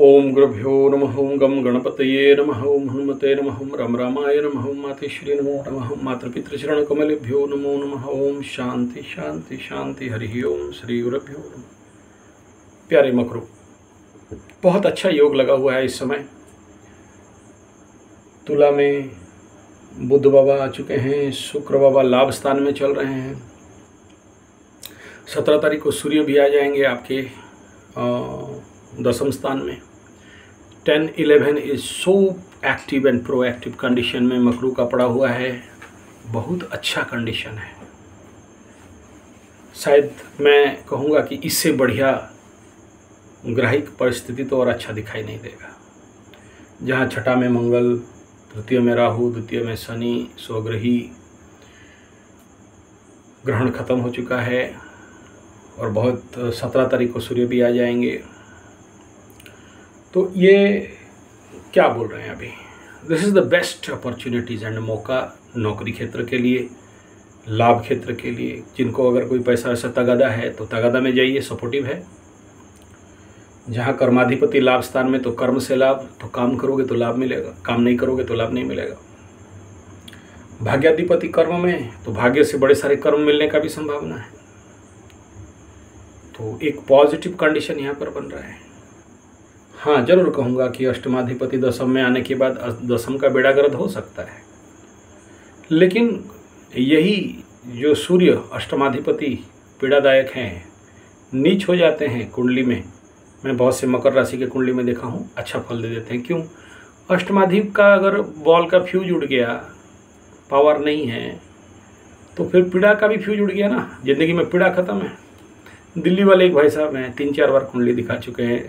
ओम गुरुभ्यो नम ओम गम गणपतये नम ओम हनुमते नम ओम राम रामाय नम ओम मातेश्वरी नमो नम ओम मातृपितृचरण कमलेभ्यो नमो नम ओम शांति शांति शांति हरि ओम श्री गुरुभ्यो नमः। प्यारे मकरू बहुत अच्छा योग लगा हुआ है इस समय। तुला में बुद्ध बाबा आ चुके हैं शुक्र बाबा लाभ स्थान में चल रहे हैं। सत्रह तारीख को सूर्य भी आ जाएँगे आपके अ, दसम स्थान में। Ten eleven is so active and proactive condition में मकरू का पड़ा हुआ है। बहुत अच्छा कंडीशन है। शायद मैं कहूँगा कि इससे बढ़िया ग्राहिक परिस्थिति तो और अच्छा दिखाई नहीं देगा। जहाँ छठा में मंगल, तृतीय में राहु, द्वितीय में शनि, स्वग्रही ग्रहण खत्म हो चुका है और बहुत सत्रह तारीख को सूर्य भी आ जाएँगे। तो ये क्या बोल रहे हैं अभी? This is the best opportunities and मौका नौकरी क्षेत्र के लिए, लाभ क्षेत्र के लिए, जिनको अगर कोई पैसा ऐसा तगादा है तो तगादा में जाइए सपोर्टिव है। जहाँ कर्माधिपति लाभ स्थान में तो कर्म से लाभ तो काम करोगे तो लाभ मिलेगा, काम नहीं करोगे तो लाभ नहीं मिलेगा। भाग्याधिपति कर्म में तो भाग्य से बड़े सारे कर्म मिलने का भी संभावना है। तो एक पॉजिटिव कंडीशन यहाँ पर बन रहा है। हाँ ज़रूर कहूँगा कि अष्टमाधिपति दशम में आने के बाद दसम का बेड़ागर्द हो सकता है। लेकिन यही जो सूर्य अष्टमाधिपति पीड़ादायक हैं, नीच हो जाते हैं कुंडली में। मैं बहुत से मकर राशि के कुंडली में देखा हूँ अच्छा फल दे देते हैं। क्यों? अष्टमाधिप का अगर बॉल का फ्यूज उड़ गया, पावर नहीं है तो फिर पीड़ा का भी फ्यूज उड़ गया ना। ज़िंदगी में पीड़ा खत्म है। दिल्ली वाले एक भाई साहब हैं तीन चार बार कुंडली दिखा चुके हैं।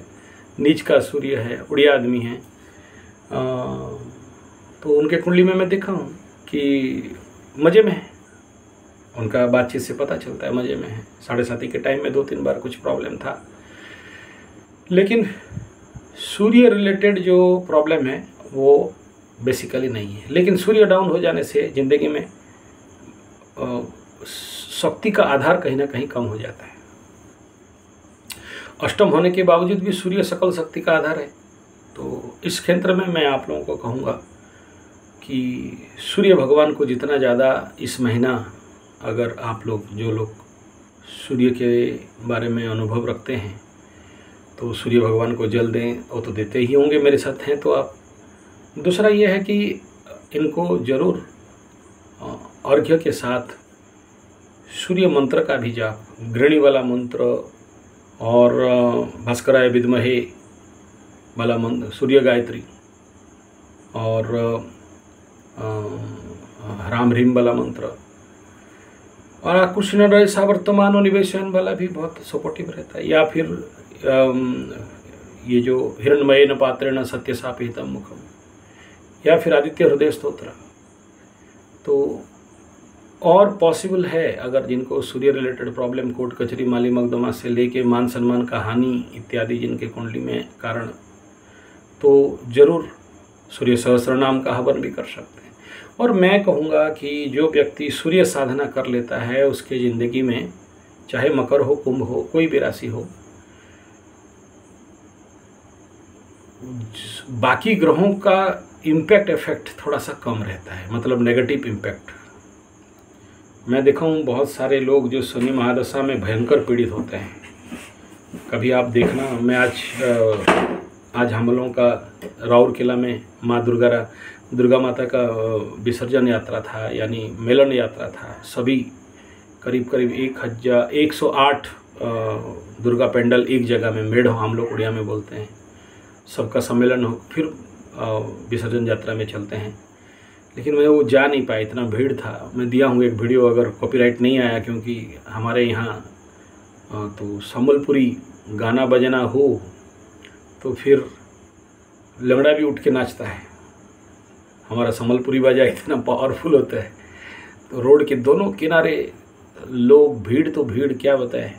नीच का सूर्य है उड़िया आदमी है। अ, तो उनके कुंडली में मैं देखा हूँ कि मज़े में है। उनका बातचीत से पता चलता है मज़े में है। साढ़े साथी के टाइम में दो तीन बार कुछ प्रॉब्लम था। लेकिन सूर्य रिलेटेड जो प्रॉब्लम है वो बेसिकली नहीं है। लेकिन सूर्य डाउन हो जाने से ज़िंदगी में शक्ति का आधार कहीं ना कहीं कम हो जाता है। अष्टम होने के बावजूद भी सूर्य सकल शक्ति का आधार है। तो इस क्षेत्र में मैं आप लोगों को कहूँगा कि सूर्य भगवान को जितना ज़्यादा इस महीना अगर आप लोग, जो लोग सूर्य के बारे में अनुभव रखते हैं तो सूर्य भगवान को जल दें, वो तो देते ही होंगे मेरे साथ हैं तो आप। दूसरा ये है कि इनको ज़रूर अर्घ्य के साथ सूर्य मंत्र का भी जाप गृणी वाला मंत्र और भास्कराय विद्महे वाला मंत्र सूर्य गायत्री और राम ह्रीम वाला मंत्र। और आकृष्ण रहे सावर्तमान निवेशन वाला भी बहुत सपोर्टिव रहता है। या फिर ये जो हिरणमय न पात्र न सत्य सापितम मुखम, या फिर आदित्य हृदय स्त्रोत्र तो और पॉसिबल है अगर जिनको सूर्य रिलेटेड प्रॉब्लम कोर्ट कचरी माली मकदमा से लेके मान सम्मान का हानि इत्यादि जिनके कुंडली में कारण तो ज़रूर सूर्य सहस्त्र नाम का हवन भी कर सकते हैं। और मैं कहूँगा कि जो व्यक्ति सूर्य साधना कर लेता है, उसके ज़िंदगी में चाहे मकर हो, कुंभ हो, कोई भी राशि हो, बाकी ग्रहों का इम्पैक्ट इफ़ेक्ट थोड़ा सा कम रहता है मतलब नेगेटिव इम्पैक्ट मैं देखा हूँ बहुत सारे लोग जो शनि महादशा में भयंकर पीड़ित होते हैं। कभी आप देखना, मैं आज आज हम लोगों का राउर किला में माँ दुर्गा दुर्गा माता का विसर्जन यात्रा था, यानी मेलन यात्रा था। सभी करीब करीब एक हज़ार एक सौ आठ दुर्गा पेंडल एक जगह में, मेढ़ हम लोग उड़िया में बोलते हैं। सबका सम्मेलन हो, फिर विसर्जन यात्रा में चलते हैं। लेकिन मैं वो जा नहीं पाया, इतना भीड़ था। मैं दिया हूँ एक वीडियो, अगर कॉपीराइट नहीं आया क्योंकि हमारे यहाँ तो संबलपुरी गाना बजना हो तो फिर लंगड़ा भी उठ के नाचता है। हमारा संबलपुरी बाजा इतना पावरफुल होता है। तो रोड के दोनों किनारे लोग, भीड़ तो भीड़, क्या बताएँ?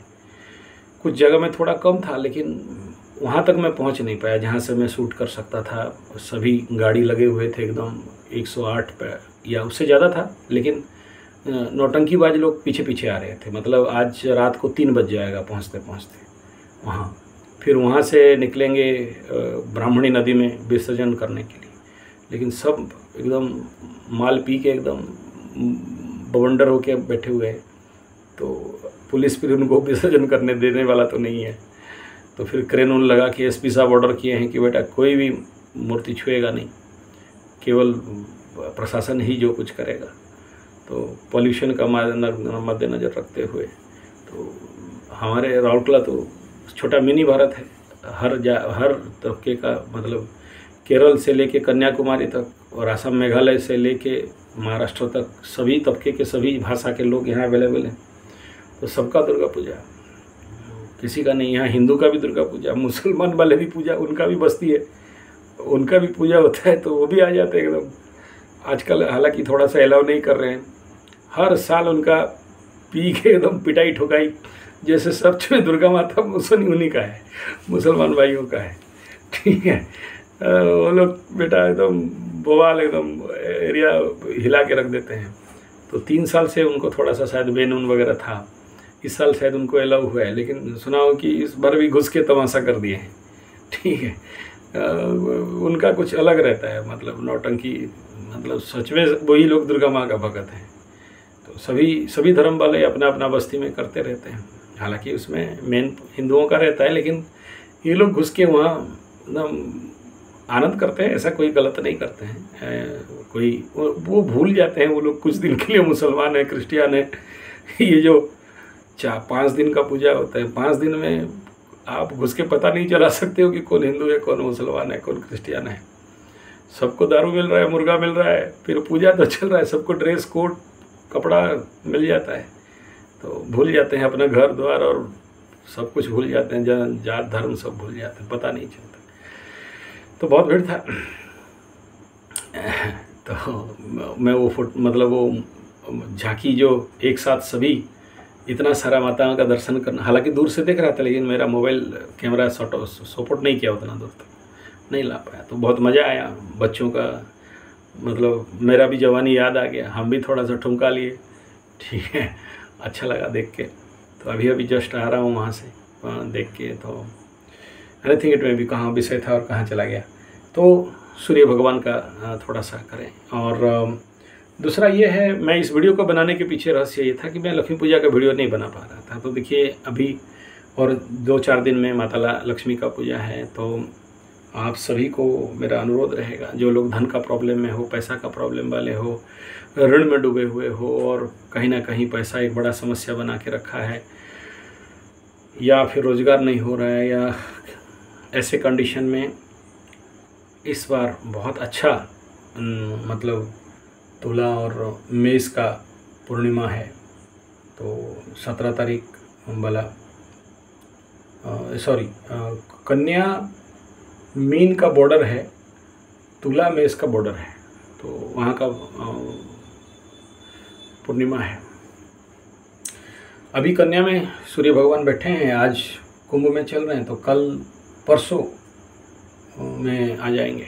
कुछ जगह में थोड़ा कम था, लेकिन वहाँ तक मैं पहुँच नहीं पाया, जहाँ से मैं शूट कर सकता था। सभी गाड़ी लगे हुए थे एकदम 108 पे, या उससे ज़्यादा था, लेकिन नौटंकीबाज लोग पीछे पीछे आ रहे थे। मतलब आज रात को तीन बज जाएगा पहुँचते पहुँचते वहाँ, फिर वहाँ से निकलेंगे ब्राह्मणी नदी में विसर्जन करने के लिए। लेकिन सब एकदम माल पी के एकदम बवंडर होके बैठे हुए हैं। तो पुलिस फिर उनको विसर्जन करने देने वाला तो नहीं है। तो फिर क्रेन उन लगा के एसपी साहब ऑर्डर किए हैं कि बेटा कोई भी मूर्ति छुएगा नहीं, केवल प्रशासन ही जो कुछ करेगा। तो पॉल्यूशन का मद्देनज़र रखते हुए तो हमारे राउरकला तो छोटा मिनी भारत है। हर जा, हर तबके का मतलब केरल से लेके कन्याकुमारी तक और असम मेघालय से लेके महाराष्ट्र तक सभी तबके के सभी भाषा के लोग यहाँ अवेलेबल हैं। तो सबका दुर्गा पूजा। किसी का नहीं, यहाँ हिंदू का भी दुर्गा पूजा, मुसलमान वाले भी पूजा, उनका भी बस्ती है। उनका भी पूजा होता है तो वो भी आ जाते हैं एकदम। आजकल हालाँकि थोड़ा सा अलाउ नहीं कर रहे हैं। हर साल उनका पी के एकदम पिटाई ठुकाई, जैसे सब में दुर्गा माता मुसलमान उन्हीं का है, मुसलमान भाइयों का है। ठीक है। वो लोग बेटा एकदम बवाल एकदम एरिया हिला के रख देते हैं। तो तीन साल से उनको थोड़ा सा शायद बेनून वगैरह था। इस साल शायद उनको अलाउ हुआ है, लेकिन सुना हो कि इस बार भी घुस के तमाशा कर दिए हैं। ठीक है। उनका कुछ अलग रहता है मतलब नौटंकी मतलब सच में वही लोग दुर्गा माँ का भगत हैं। तो सभी सभी धर्म वाले अपना अपना बस्ती में करते रहते हैं। हालाँकि उसमें मेन हिंदुओं का रहता है, लेकिन ये लोग घुस के वहाँ, एकदम आनंद करते हैं, ऐसा कोई गलत नहीं करते हैं। कोई वो भूल जाते हैं वो लोग कुछ दिन के लिए मुसलमान है, क्रिश्चियन है। ये जो चार, पाँच दिन का पूजा होता है। पाँच दिन में आप घुस के पता नहीं चला सकते हो कि कौन हिंदू है, कौन मुसलमान है, कौन क्रिश्चियन है। सबको दारू मिल रहा है, मुर्गा मिल रहा है, फिर पूजा तो चल रहा है, सबको ड्रेस कोट कपड़ा मिल जाता है। तो भूल जाते हैं अपना घर द्वार और सब कुछ भूल जाते हैं, जन, जात, धर्म सब भूल जाते हैं, पता नहीं चलता। तो बहुत भीड़ था। तो मैं वो फुट मतलब वो झांकी जो एक साथ सभी इतना सारा माताओं का दर्शन करना। हालाँकि दूर से देख रहा था, लेकिन मेरा मोबाइल कैमरा सपोर्ट नहीं किया उतना दूर तक। नहीं ला पाया। तो बहुत मज़ा आया। बच्चों का मतलब मेरा भी जवानी याद आ गया। हम भी थोड़ा सा ठुमका लिए। ठीक है। अच्छा लगा देख के। तो अभी अभी जस्ट आ रहा हूँ वहाँ से, वहाँ देख के। तो आई थिंक इट में भी कहाँ विषय था और कहाँ चला गया। तो सूर्य भगवान का थोड़ा सा करें। और दूसरा ये है, मैं इस वीडियो को बनाने के पीछे रहस्य ये था कि मैं लक्ष्मी पूजा का वीडियो नहीं बना पा रहा था। तो देखिए, अभी और दो चार दिन में माता लक्ष्मी का पूजा है तो आप सभी को मेरा अनुरोध रहेगा, जो लोग धन का प्रॉब्लम में हो, पैसा का प्रॉब्लम वाले हो, ऋण में डूबे हुए हो, और कहीं ना कहीं पैसा एक बड़ा समस्या बना के रखा है, या फिर रोज़गार नहीं हो रहा है, या ऐसे कंडीशन में इस बार बहुत अच्छा मतलब तुला और मेष का पूर्णिमा है तो सत्रह तारीख वाला सॉरी कन्या मीन का बॉर्डर है, तुला मेष का बॉर्डर है तो वहाँ का पूर्णिमा है। अभी कन्या में सूर्य भगवान बैठे हैं, आज कुंभ में चल रहे हैं तो कल परसों में आ जाएँगे।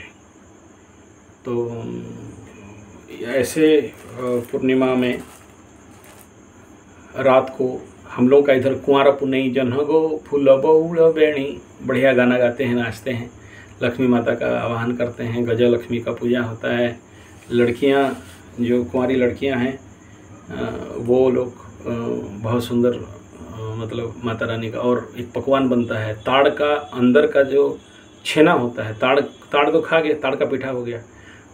तो ऐसे पूर्णिमा में रात को हम लोग का इधर कुंवारा पुनई जनहगो फूल बउल बेणी, बढ़िया गाना गाते हैं, नाचते हैं। लक्ष्मी माता का आवाहन करते हैं, गजा लक्ष्मी का पूजा होता है। लड़कियाँ, जो कुंवारी लड़कियाँ हैं वो लोग बहुत सुंदर मतलब माता रानी का और एक पकवान बनता है। ताड़ का, अंदर का जो छेना होता है, ताड़ ताड़ तो खा गया, ताड़ का पीठा हो गया।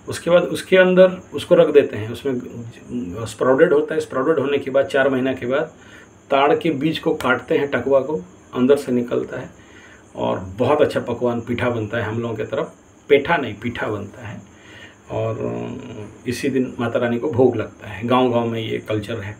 उसके बाद उसके अंदर उसको रख देते हैं। उसमें स्प्राउडेड होता है। स्प्राउडेड होने के बाद, चार महीना के बाद ताड़ के बीज को काटते हैं टकवा को, अंदर से निकलता है और बहुत अच्छा पकवान पीठा बनता है हम लोगों की तरफ़। पेठा नहीं, पीठा बनता है और इसी दिन माता रानी को भोग लगता है। गाँव गाँव में ये कल्चर है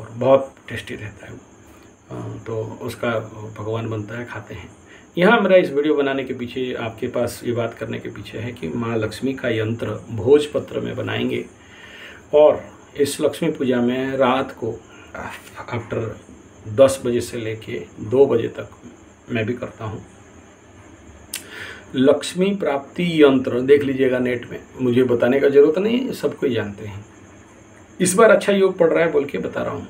और बहुत टेस्टी रहता है। तो उसका पकवान बनता है, खाते हैं। यहाँ मेरा इस वीडियो बनाने के पीछे, आपके पास ये बात करने के पीछे है कि माँ लक्ष्मी का यंत्र भोजपत्र में बनाएँगे और इस लक्ष्मी पूजा में रात को आफ्टर दस बजे से लेके दो बजे तक मैं भी करता हूँ। लक्ष्मी प्राप्ति यंत्र, देख लीजिएगा नेट में, मुझे बताने का ज़रूरत नहीं सबको ही जानते हैं। इस बार अच्छा योग पड़ रहा है बोल के बता रहा हूँ।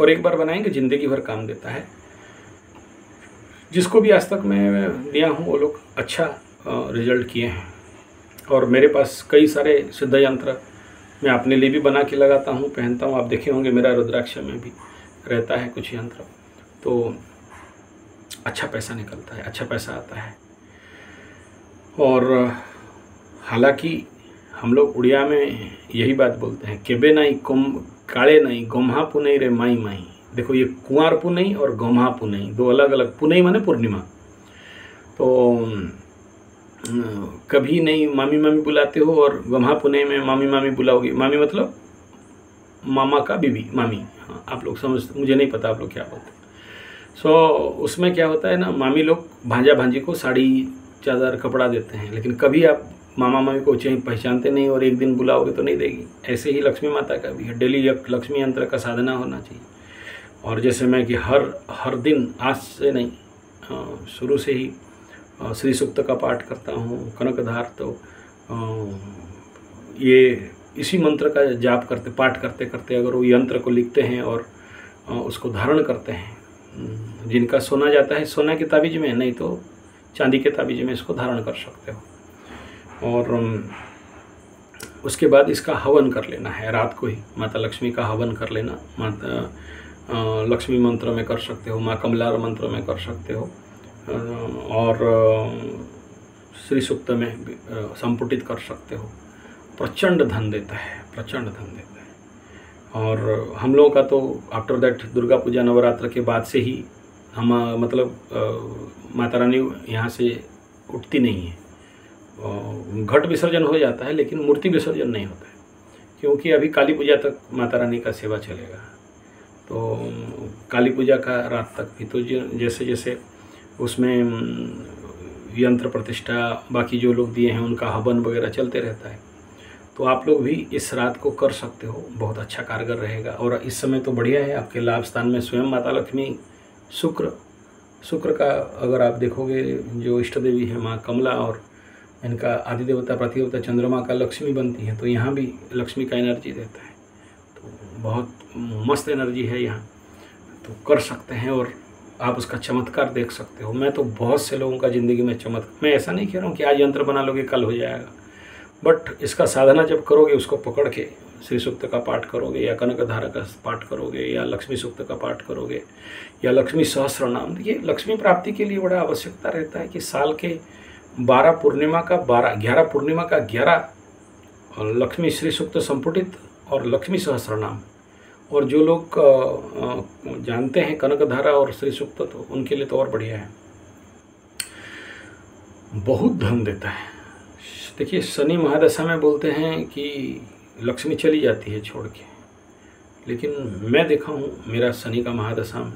और एक बार बनाएँगे, ज़िंदगी भर काम देता है। जिसको भी आज तक मैं दिया हूँ, वो लोग अच्छा रिज़ल्ट किए हैं। और मेरे पास कई सारे सिद्ध यंत्र मैं अपने लिए भी बना के लगाता हूँ, पहनता हूँ। आप देखे होंगे मेरा रुद्राक्ष में भी रहता है कुछ यंत्र। तो अच्छा पैसा निकलता है अच्छा पैसा आता है। और हालाँकि हम लोग उड़िया में यही बात बोलते हैं, केबे नहीं कुम, काले नहीं गोम्हा पुनई रे माई माई। देखो ये कुंवर पुनई और गोम्हा पुनई दो अलग अलग पुनई माने पूर्णिमा। तो कभी नहीं मामी मामी बुलाते हो और गम्हा पुणे में मामी मामी बुलाओगे? मामी मतलब मामा का बीबी मामी। हाँ आप लोग समझ मुझे नहीं पता आप लोग क्या बोलते सो so, उसमें क्या होता है ना मामी लोग भांजा भांजी को साड़ी चादर कपड़ा देते हैं लेकिन कभी आप मामा मामी को चाहे पहचानते नहीं और एक दिन बुलाओगे तो नहीं देगी। ऐसे ही लक्ष्मी माता का भी है। डेली लक्ष्मी यंत्र का साधना होना चाहिए। और जैसे मैं कि हर हर दिन आज से नहीं शुरू से ही श्री सुक्त का पाठ करता हूँ कनकधार तो ये इसी मंत्र का जाप करते, पाठ करते करते अगर वो यंत्र को लिखते हैं और उसको धारण करते हैं जिनका सोना जाता है, सोना के ताबीज में, नहीं तो चांदी के ताबीज में इसको धारण कर सकते हो। और उसके बाद इसका हवन कर लेना है, रात को ही माता लक्ष्मी का हवन कर लेना, माता लक्ष्मी मंत्र में कर सकते हो, माँ कमलार मंत्र में कर सकते हो और श्री सुक्त में संपुटित कर सकते हो। प्रचंड धन देता है, प्रचंड धन देता है। और हम लोगों का तो आफ्टर दैट दुर्गा पूजा नवरात्र के बाद से ही हम मतलब माता रानी यहाँ से उठती नहीं है। घट विसर्जन हो जाता है, लेकिन मूर्ति विसर्जन नहीं होता है, क्योंकि अभी काली पूजा तक माता रानी का सेवा चलेगा। तो काली पूजा का रात तक भी तो जैसे जैसे उसमें यंत्र प्रतिष्ठा, बाकी जो लोग दिए हैं उनका हवन वगैरह चलते रहता है। तो आप लोग भी इस रात को कर सकते हो, बहुत अच्छा कारगर रहेगा। और इस समय तो बढ़िया है, आपके लाभ स्थान में स्वयं माता लक्ष्मी, शुक्र शुक्र का अगर आप देखोगे, जो इष्ट देवी है माँ कमला और इनका आदि देवता प्रतिदेवता चंद्रमा का लक्ष्मी बनती है तो यहाँ भी लक्ष्मी का एनर्जी रहता है। तो बहुत मस्त एनर्जी है यहाँ। तो कर सकते हैं और आप उसका चमत्कार देख सकते हो। मैं तो बहुत से लोगों का ज़िंदगी में चमत्कार, मैं ऐसा नहीं कह रहा हूँ कि आज यंत्र बना लोगे, कल हो जाएगा। बट इसका साधना जब करोगे, उसको पकड़ के श्री सूक्त का पाठ करोगे या कनक धारा का पाठ करोगे या लक्ष्मी सूक्त का पाठ करोगे या लक्ष्मी सहस्र नाम ये लक्ष्मी प्राप्ति के लिए बड़ा आवश्यकता रहता है कि साल के बारह पूर्णिमा का बारह, ग्यारह पूर्णिमा का ग्यारह लक्ष्मी श्री सूक्त संपुटित और लक्ष्मी सहस्र नाम। और जो लोग जानते हैं कनकधारा और श्री सुक्त तो उनके लिए तो और बढ़िया है। बहुत धन देता है। देखिए, शनि महादशा में बोलते हैं कि लक्ष्मी चली जाती है छोड़ के। लेकिन मैं देखा हूँ, मेरा शनि का महादशा में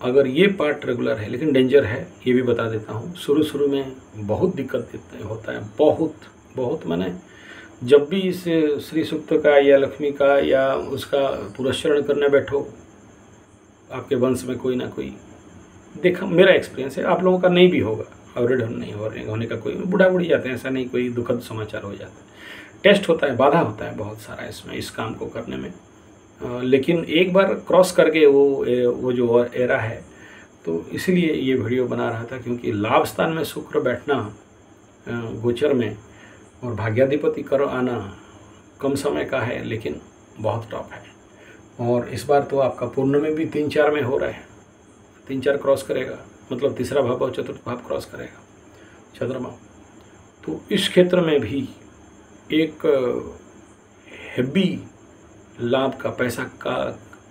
अगर ये पार्ट रेगुलर है, लेकिन डेंजर है, ये भी बता देता हूँ शुरू शुरू में बहुत दिक्कत होता है, बहुत बहुत, मैंने जब भी इस श्री सुक्त का या लक्ष्मी का या उसका पुरस्चरण करने बैठो, आपके वंश में कोई ना कोई, देखा, मेरा एक्सपीरियंस है, आप लोगों का नहीं भी होगा अवरेड नहीं हो रहे, होने का कोई बुढ़ा बुढ़ी जाते हैं, ऐसा नहीं, कोई दुखद समाचार हो जाता है। टेस्ट होता है, बाधा होता है बहुत सारा इसमें, इस काम को करने में। लेकिन एक बार क्रॉस करके वो वो जो एरा है तो इसलिए ये वीडियो बना रहा था, क्योंकि लाभ स्थान में शुक्र बैठना गोचर में और भाग्याधिपति कर आना कम समय का है, लेकिन बहुत टॉप है। और इस बार तो आपका पूर्ण में भी तीन चार में हो रहा है। तीन चार क्रॉस करेगा मतलब तीसरा भाव और चतुर्थ भाव क्रॉस करेगा। चंद्रमा तो इस क्षेत्र में भी एक हेवी लाभ का, पैसा का,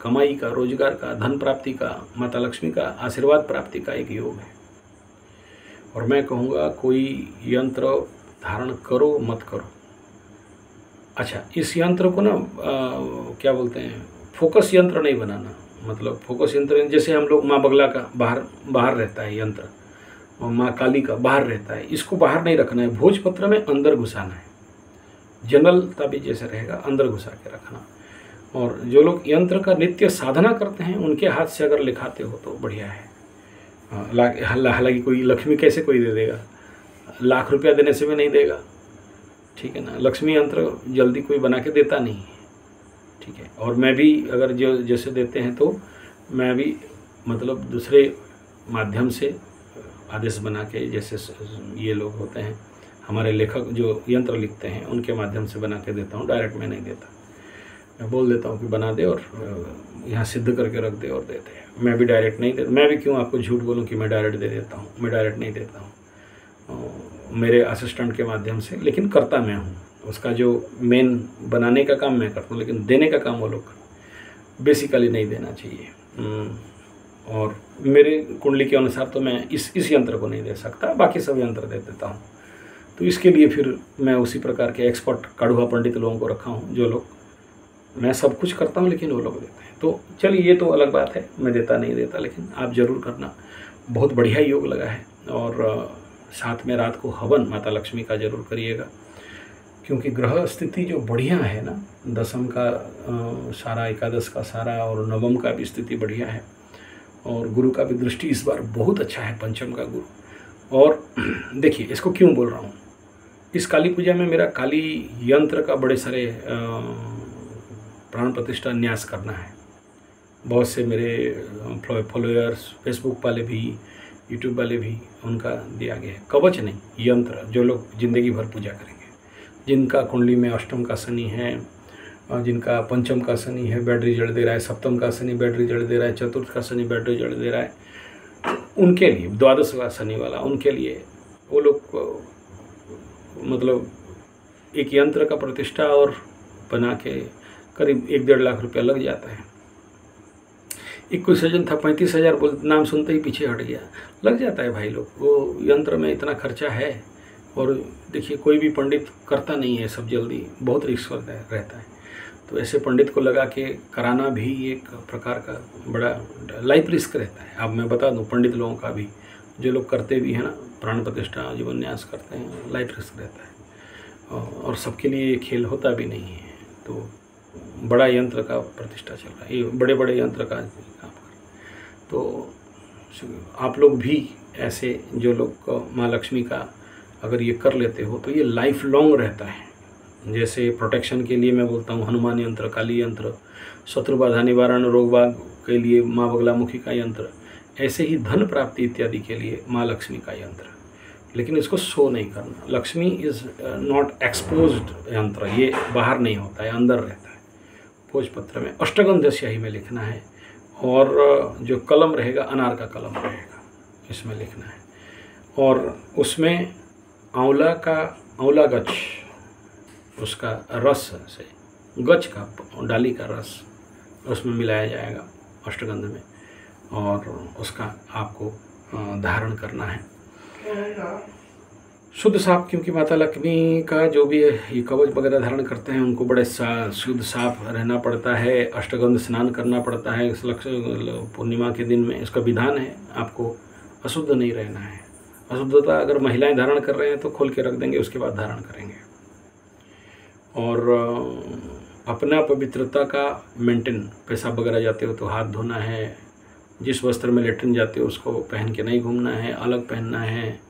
कमाई का, रोज़गार का, धन प्राप्ति का, माता लक्ष्मी का, आशीर्वाद प्राप्ति का एक योग है। और मैं कहूँगा, कोई यंत्र धारण करो, मत करो। अच्छा इस यंत्र को ना क्या बोलते हैं, फोकस यंत्र नहीं बनाना। मतलब फोकस यंत्र, जैसे हम लोग माँ बगला का बाहर बाहर रहता है यंत्र, और माँ काली का बाहर रहता है, इसको बाहर नहीं रखना है, भोजपत्र में अंदर घुसाना है। जनरल तभी जैसे रहेगा, अंदर घुसा के रखना। और जो लोग यंत्र का नित्य साधना करते हैं, उनके हाथ से अगर लिखाते हो तो बढ़िया है। हालाँकि कोई लक्ष्मी कैसे कोई दे देगा? लाख रुपया देने से भी नहीं देगा। ठीक है ना? लक्ष्मी यंत्र जल्दी कोई बना के देता नहीं है। ठीक है? और मैं भी अगर जो, जैसे देते हैं तो मैं भी मतलब दूसरे माध्यम से आदेश बना के, जैसे ये लोग होते हैं, हमारे लेखक जो यंत्र लिखते हैं, उनके माध्यम से बना के देता हूँ, डायरेक्ट मैं नहीं देता। मैं बोल देता हूँ कि बना दे और यहाँ सिद्ध करके रख दे और दे दे मैं भी डायरेक्ट नहीं देता मैं भी क्यों आपको झूठ बोलूँ कि मैं डायरेक्ट दे देता हूँ? मैं डायरेक्ट नहीं देता हूँ। मेरे असिस्टेंट के माध्यम से लेकिन करता मैं हूँ। उसका जो मेन बनाने का काम मैं करता हूँ लेकिन देने का काम वो लोग बेसिकली नहीं देना चाहिए। हम्म, और मेरे कुंडली के अनुसार तो मैं इस इस यंत्र को नहीं दे सकता बाकी सब यंत्र दे देता हूँ। तो इसके लिए फिर मैं उसी प्रकार के एक्सपर्ट काढ़ुआ पंडित लोगों को रखा हूँ जो लोग मैं सब कुछ करता हूँ लेकिन वो लोग देते हैं। तो चलिए ये तो अलग बात है मैं देता नहीं देता लेकिन आप ज़रूर करना। बहुत बढ़िया योग लगा है और साथ में रात को हवन माता लक्ष्मी का ज़रूर करिएगा। क्योंकि ग्रह स्थिति जो बढ़िया है ना दसम का आ, सारा एकादश का सारा और नवम का भी स्थिति बढ़िया है। और गुरु का भी दृष्टि इस बार बहुत अच्छा है पंचम का गुरु। और देखिए इसको क्यों बोल रहा हूँ? इस काली पूजा में मेरा काली यंत्र का बड़े सारे प्राण प्रतिष्ठा न्यास करना है। बहुत से मेरे फॉलोअर्स फेसबुक वाले भी यूट्यूब वाले भी उनका दिया गया है। कवच नहीं, यंत्र, जो लोग ज़िंदगी भर पूजा करेंगे। जिनका कुंडली में अष्टम का शनि है, और जिनका पंचम का शनि है, बैड रिज़ल्ट दे रहा है, सप्तम का शनि बैड रिज़ल्ट दे रहा है, चतुर्थ का शनि बैड रिज़ल्ट दे रहा है, उनके लिए, द्वादश का शनि वाला, उनके लिए वो लोग मतलब एक यंत्र का प्रतिष्ठा और बना के करीब एक डेढ़ लाख रुपया लग जाता है। कोई सजन था, पैंतीस हज़ार बोल, नाम सुनते ही पीछे हट गया। लग जाता है भाई लोग, वो यंत्र में इतना खर्चा है और देखिए कोई भी पंडित करता नहीं है सब जल्दी, बहुत रिस्क रहता है। तो ऐसे पंडित को लगा के कराना भी एक प्रकार का बड़ा लाइफ रिस्क रहता है। अब मैं बता दूँ, पंडित लोगों का भी, जो लोग करते भी हैं ना, प्राण प्रतिष्ठा, जीवन न्यास करते हैं लाइफ रिस्क रहता है। और सबके लिए ये खेल होता भी नहीं है। तो बड़ा यंत्र का प्रतिष्ठा चल रहा है। ये बड़े बड़े यंत्र का तो आप लोग भी ऐसे जो लोग माँ लक्ष्मी का अगर ये कर लेते हो तो ये लाइफ लॉन्ग रहता है। जैसे प्रोटेक्शन के लिए मैं बोलता हूँ, हनुमान यंत्र, काली यंत्र, शत्रु बाधा निवारण, रोग बाग के लिए माँ बगलामुखी का यंत्र, ऐसे ही धन प्राप्ति इत्यादि के लिए माँ लक्ष्मी का यंत्र। लेकिन इसको शो नहीं करना। लक्ष्मी इज़ नॉट एक्सपोज यंत्र, ये बाहर नहीं होता है, अंदर रहता है। भोजपत्र में अष्टगंध स्याही में लिखना है और जो कलम रहेगा, अनार का कलम रहेगा, इसमें लिखना है। और उसमें आंवला का, आंवला गच उसका रस से गच का, डाली का रस, उसमें मिलाया जाएगा अष्टगंध में, और उसका आपको धारण करना है। शुद्ध साफ़ क्योंकि माता लक्ष्मी का जो भी ये कवच वगैरह धारण करते हैं उनको बड़े सा, शुद्ध साफ़ रहना पड़ता है अष्टगंध स्नान करना पड़ता है इस लक्ष्य पूर्णिमा के दिन में इसका विधान है आपको अशुद्ध नहीं रहना है। अशुद्धता अगर महिलाएँ धारण कर रहे हैं तो खोल के रख देंगे उसके बाद धारण करेंगे। और अपना पवित्रता का मेंटेन पेशाब वगैरह जाते हो तो हाथ धोना है जिस वस्त्र में लेटरिन जाते हो उसको पहन के नहीं घूमना है अलग पहनना है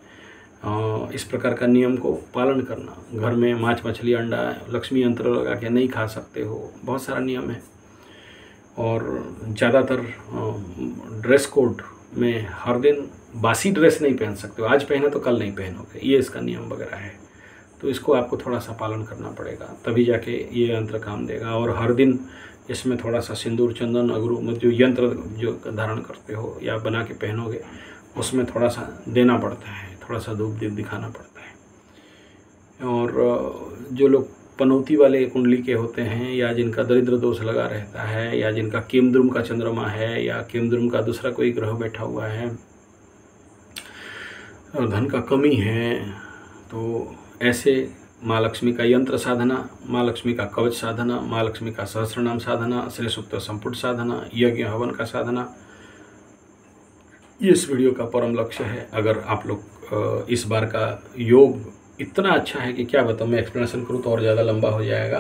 इस प्रकार का नियम को पालन करना। घर में माछ मछली, अंडा, लक्ष्मी यंत्र लगा के नहीं खा सकते हो। बहुत सारा नियम है। और ज़्यादातर ड्रेस कोड में हर दिन बासी ड्रेस नहीं पहन सकते हो। आज पहने तो कल नहीं पहनोगे। ये इसका नियम वगैरह है। तो इसको आपको थोड़ा सा पालन करना पड़ेगा। तभी जाके ये यंत्र काम देगा। और हर दिन इसमें थोड़ा सा सिंदूर, चंदन, अगरू जो यंत्र जो धारण करते हो या बना के पहनोगे, उसमें थोड़ा सा देना पड़ता है। थोड़ा सा धूप दीप दिखाना पड़ता है। और जो लोग पनौती वाले कुंडली के होते हैं या जिनका दरिद्र दोष लगा रहता है या जिनका केमद्रुम का चंद्रमा है या केमद्रुम का दूसरा कोई ग्रह बैठा हुआ है और धन का कमी है तो ऐसे माँ लक्ष्मी का यंत्र साधना माँ लक्ष्मी का कवच साधना माँ लक्ष्मी का सहस्रनाम साधना श्री सुक्त संपुट साधना, यज्ञ हवन का साधना इस वीडियो का परम लक्ष्य है। अगर आप लोग इस बार का योग इतना अच्छा है कि क्या बताऊँ, मैं एक्सप्लेनेशन करूँ तो और ज़्यादा लंबा हो जाएगा।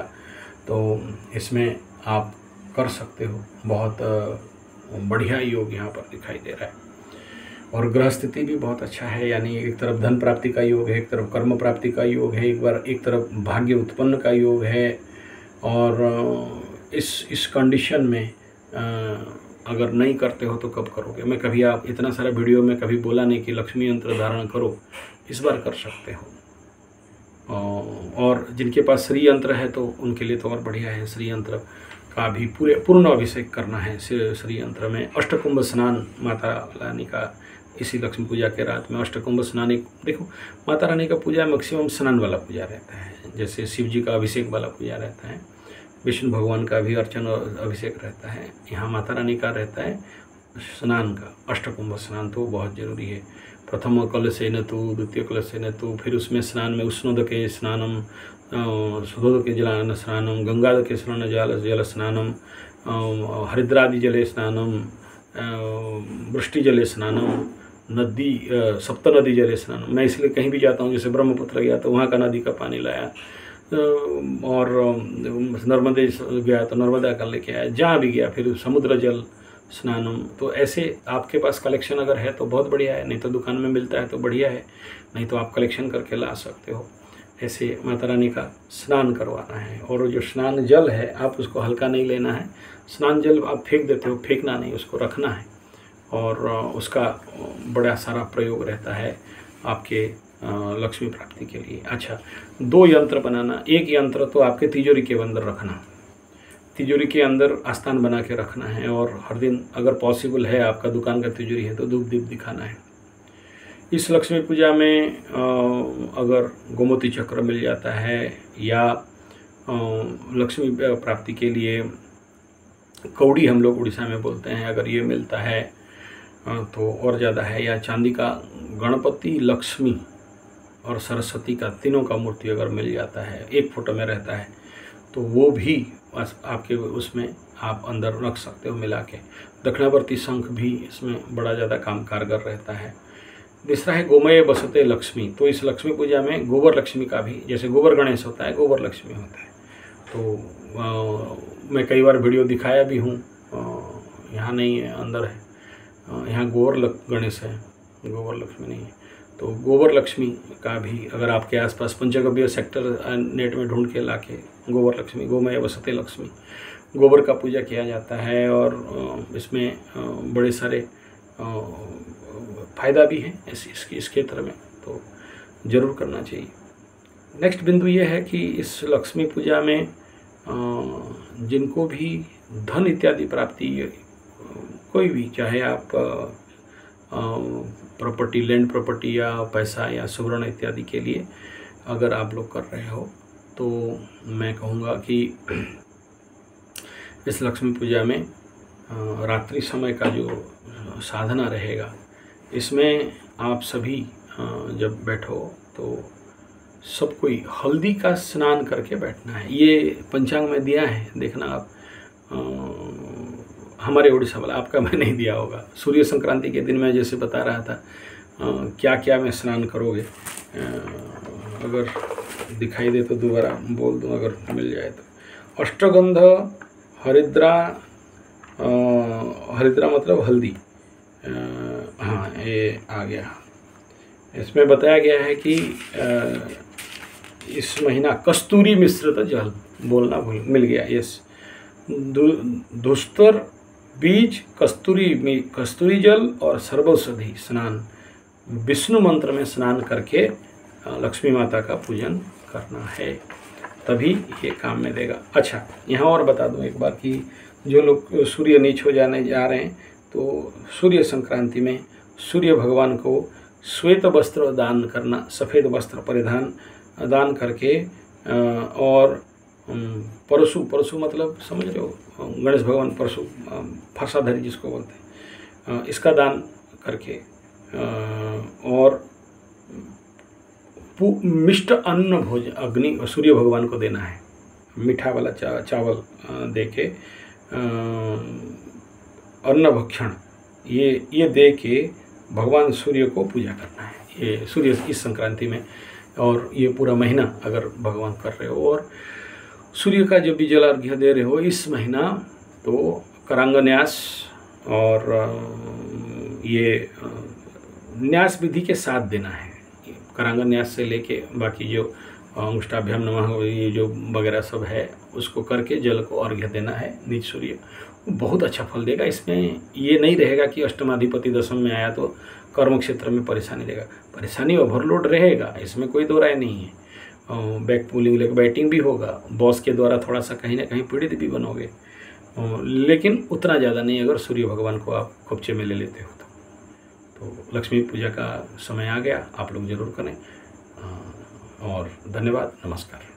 तो इसमें आप कर सकते हो। बहुत बढ़िया योग यहाँ पर दिखाई दे रहा है। और ग्रह स्थिति भी बहुत अच्छा है, यानी एक तरफ़ धन प्राप्ति का योग है, एक तरफ़ कर्म प्राप्ति का योग है, एक बार एक तरफ़ भाग्य उत्पन्न का योग है। और इस इस कंडीशन में अगर नहीं करते हो तो कब करोगे? मैं कभी आप इतना सारा वीडियो में कभी बोला नहीं कि लक्ष्मी यंत्र धारण करो, इस बार कर सकते हो। और जिनके पास श्री यंत्र है तो उनके लिए तो और बढ़िया है। श्री यंत्र का भी पूरे, पूर्ण अभिषेक करना है। श्री यंत्र में अष्टकुंभ स्नान माता रानी का, इसी लक्ष्मी पूजा के रात में अष्टकुंभ स्नान एक, देखो, माता रानी का पूजा मैक्सिमम स्नान वाला पूजा रहता है। जैसे शिव जी का अभिषेक वाला पूजा रहता है। विष्णु भगवान का भी अर्चन और अभिषेक रहता है, यहाँ माता रानी का रहता है, स्नान का, अष्टकुंभ स्नान तो बहुत ज़रूरी है। प्रथम कल से न तो द्वितीय कल से न तो फिर उसमें स्नान में उष्णोद के स्नानम सुधोद के जलान स्नानम गंगाद के स्नान जल जल स्नानम हरिद्रादि जले स्नानम वृष्टि जले स्नानम, नदी सप्त नदी जले स्नान मैं इसलिए कहीं भी जाता हूँ, जैसे ब्रह्मपुत्र गया तो वहाँ का नदी का पानी लाया। और नर्मदे गया तो नर्मदा का लेके आया, जहाँ भी गया, फिर समुद्र जल स्नानम तो ऐसे आपके पास कलेक्शन अगर है तो बहुत बढ़िया है, नहीं तो दुकान में मिलता है तो बढ़िया है, नहीं तो आप कलेक्शन करके ला सकते हो। ऐसे माता रानी का स्नान करवाना है, और जो स्नान जल है, आप उसको हल्का नहीं लेना है, स्नान जल आप फेंक देते हो, फेंकना नहीं, उसको रखना है, और उसका बड़ा सारा प्रयोग रहता है, आपके लक्ष्मी प्राप्ति के लिए। अच्छा दो यंत्र बनाना। एक यंत्र तो आपके तिजोरी के अंदर रखना। तिजोरी के अंदर आस्थान बना के रखना है और हर दिन अगर पॉसिबल है, आपका दुकान का तिजोरी है तो धूप दीप दिखाना है। इस लक्ष्मी पूजा में अगर गोमती चक्र मिल जाता है या लक्ष्मी प्राप्ति के लिए कौड़ी हम लोग उड़ीसा में बोलते हैं, अगर ये मिलता है तो और ज़्यादा है। या चांदी का गणपति लक्ष्मी और सरस्वती का तीनों का मूर्ति अगर मिल जाता है एक फ़ोटो में रहता है तो वो भी आपके उसमें आप अंदर रख सकते हो मिला के। दक्षिणावर्ती शंख भी इसमें बड़ा ज़्यादा काम कारगर रहता है। तीसरा है गोमय बसते लक्ष्मी। तो इस लक्ष्मी पूजा में गोबर लक्ष्मी का भी जैसे गोबर गणेश होता है गोबर लक्ष्मी होता है। तो आ, मैं कई बार वीडियो दिखाया भी हूँ यहाँ नहीं है अंदर है। यहाँ गोबर गणेश है गोबर लक्ष्मी नहीं है। तो गोबर लक्ष्मी का भी अगर आपके आसपास पंचगव्य सेक्टर नेट में ढूंढ के ला के गोबर लक्ष्मी गोमय वसते लक्ष्मी गोबर का पूजा किया जाता है और इसमें बड़े सारे फ़ायदा भी है इस इस, इस क्षेत्र में तो ज़रूर करना चाहिए। नेक्स्ट बिंदु ये है कि इस लक्ष्मी पूजा में जिनको भी धन इत्यादि प्राप्ति कोई भी चाहे आप प्रॉपर्टी लैंड प्रॉपर्टी या पैसा या सुवर्ण इत्यादि के लिए अगर आप लोग कर रहे हो तो मैं कहूँगा कि इस लक्ष्मी पूजा में रात्रि समय का जो साधना रहेगा, इसमें आप सभी जब बैठो तो सब कोई हल्दी का स्नान करके बैठना है। ये पंचांग में दिया है, देखना आप हमारे उड़ीसा वाला आपका मैं नहीं दिया होगा। सूर्य संक्रांति के दिन मैं जैसे बता रहा था आ, क्या क्या मैं स्नान करोगे? आ, अगर दिखाई दे तो दोबारा बोल दूँ अगर मिल जाए तो। अष्टगंध हरिद्रा हरिद्रा मतलब हल्दी। हाँ ये आ गया। इसमें बताया गया है कि आ, इस महीना कस्तूरी मिश्रित जल बोलना भूल मिल गया यस दुस्तर बीज, कस्तूरी में, कस्तूरी जल और सर्वौषधि स्नान। विष्णु मंत्र में स्नान करके लक्ष्मी माता का पूजन करना है। तभी ये काम में देगा। अच्छा यहाँ और बता दूँ एक बार कि जो लोग, सूर्य नीच हो जाने जा रहे हैं तो सूर्य संक्रांति में सूर्य भगवान को श्वेत वस्त्र दान करना, सफ़ेद वस्त्र परिधान दान करके और परशु परशु मतलब समझ रहे हो? गणेश भगवान परशु फरसाधरी जिसको बोलते हैं इसका दान करके और मिष्ट अन्न भोज अग्नि सूर्य भगवान को देना है मीठा वाला चा, चावल दे के अन्न भक्षण ये ये दे के भगवान सूर्य को पूजा करना है ये सूर्य इस संक्रांति में और ये पूरा महीना अगर भगवान कर रहे हो और सूर्य का जब भी जल अर्घ्य दे रहे हो, इस महीना तो करांग न्यास और ये न्यास विधि के साथ देना है। करांग न्यास से लेके बाकी जो अंगुष्ठाभ्याम नमः ये जो वगैरह सब है, उसको करके जल को अर्घ्य देना है नीच सूर्य। बहुत अच्छा फल देगा। इसमें ये नहीं रहेगा कि अष्टमाधिपति दशम में आया तो कर्म क्षेत्र में परेशानी देगा। परेशानी ओवरलोड रहेगा। इसमें कोई दो राय नहीं है। बैक पुलिंग लेकर बैटिंग भी होगा। बॉस के द्वारा थोड़ा सा कहीं ना कहीं पीड़ित भी बनोगे। लेकिन उतना ज़्यादा नहीं अगर सूर्य भगवान को आप कब्जे में ले लेते हो तो, तो लक्ष्मी पूजा का समय आ गया। आप लोग ज़रूर करें। और धन्यवाद। नमस्कार।